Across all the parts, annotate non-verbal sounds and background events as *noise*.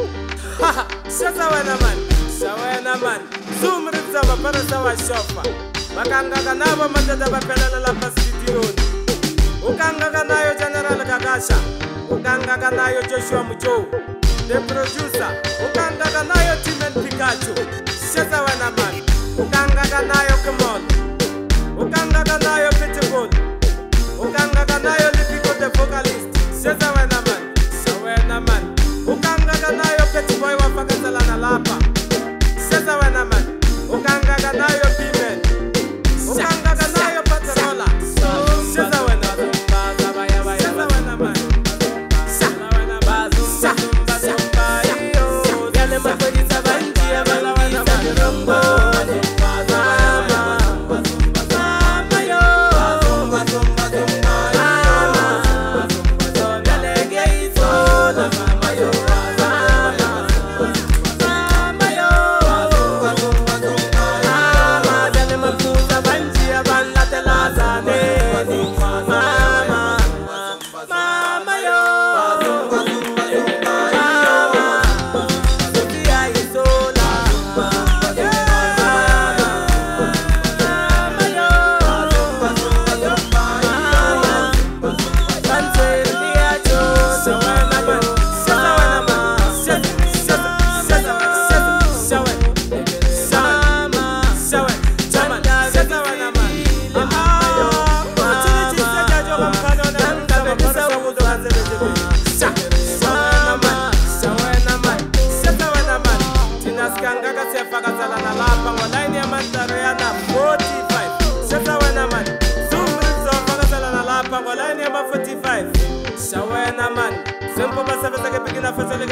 *laughs* sasa wena mani sawena mani zumritsavapana savaxofa vakangaka na vamandeta vapelela lapa sitironi u kangaka nayo jenerali kakaxa u kangaka nayo joshua mucou the producer u kangaka nayo timan picacho sasa wena mani u kangaka nayo kimono u kangaka nayo fazendo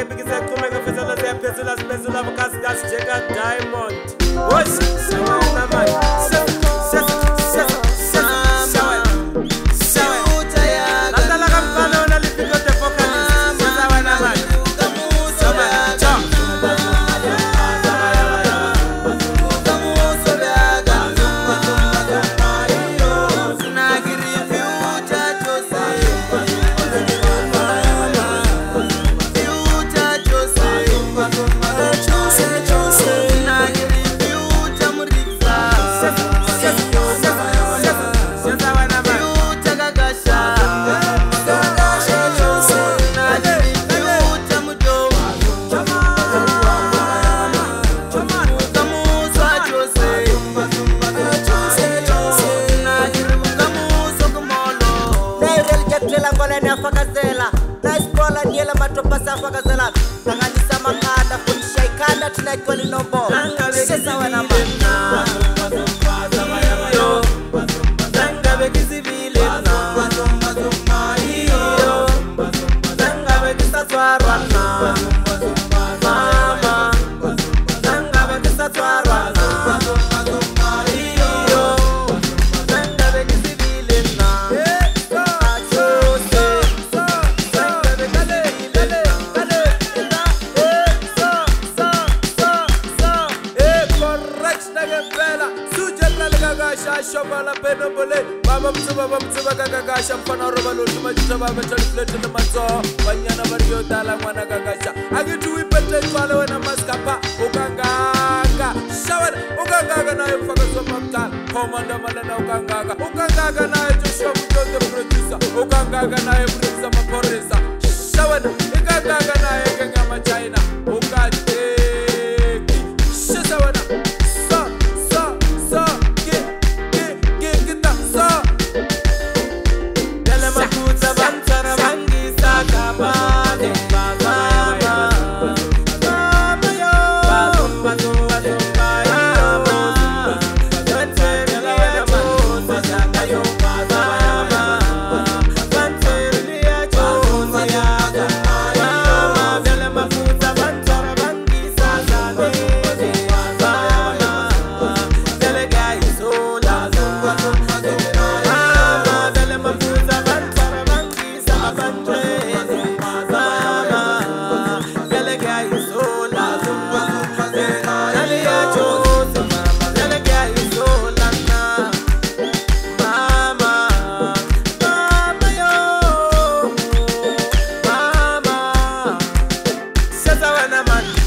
ndiela ngola ni afakazela naispola ndiela matopasa afakazela tanganyisa makada fundisha ikanda tunaitwalinobo sesa wenama lapenobole vava mtsuva va mtsuva kakakaxa mfana ro valoti matita vavetalifulete ni matsoho vanyana va ri yo tala n'wana kakaxa a ngitiwipetletswale wena masikapa u kanganga xa wena u kangaka na yemfakaswa makutala khomandamalana u kangaka u kangaka na yetoxiwa kutyonte producer u kangaka na yemr sawana man